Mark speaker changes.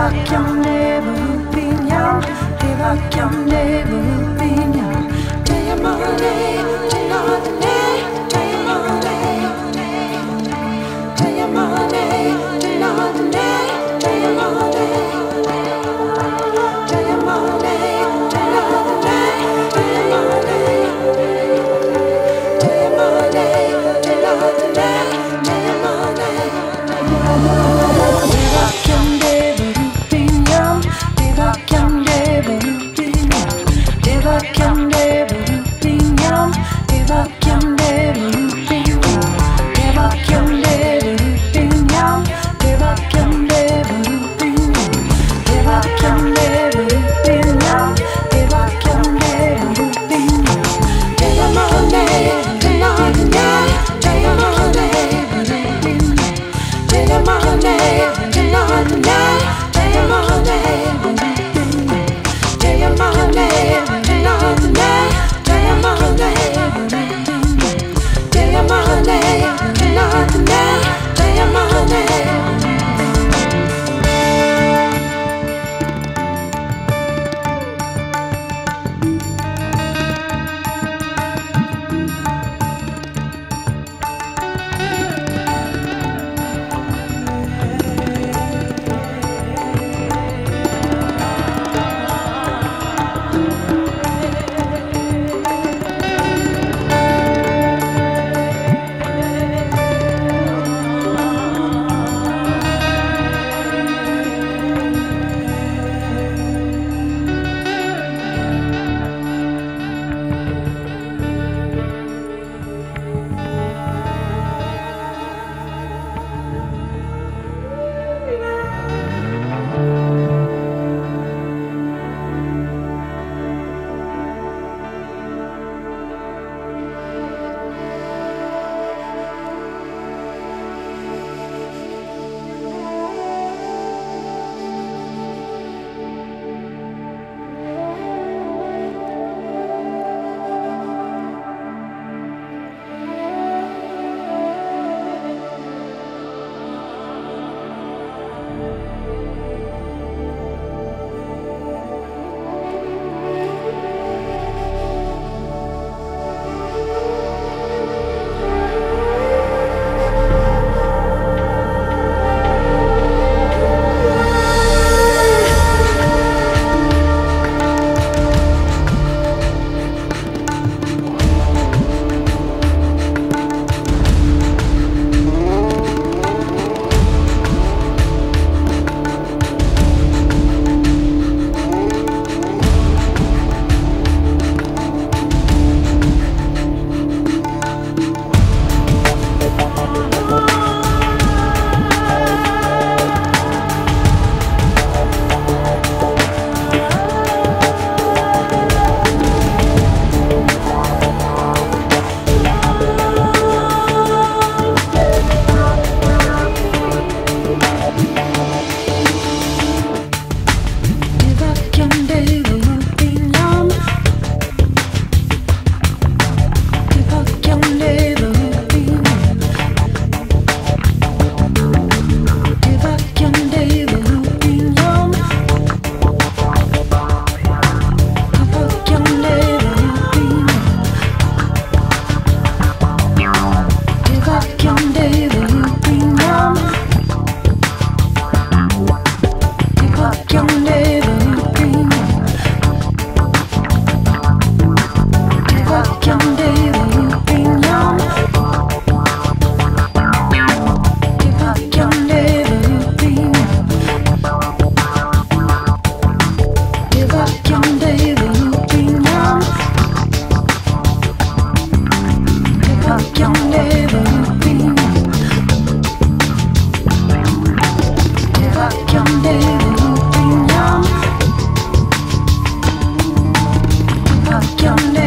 Speaker 1: vackra neighborhood pinjan, det vackra neighborhood canción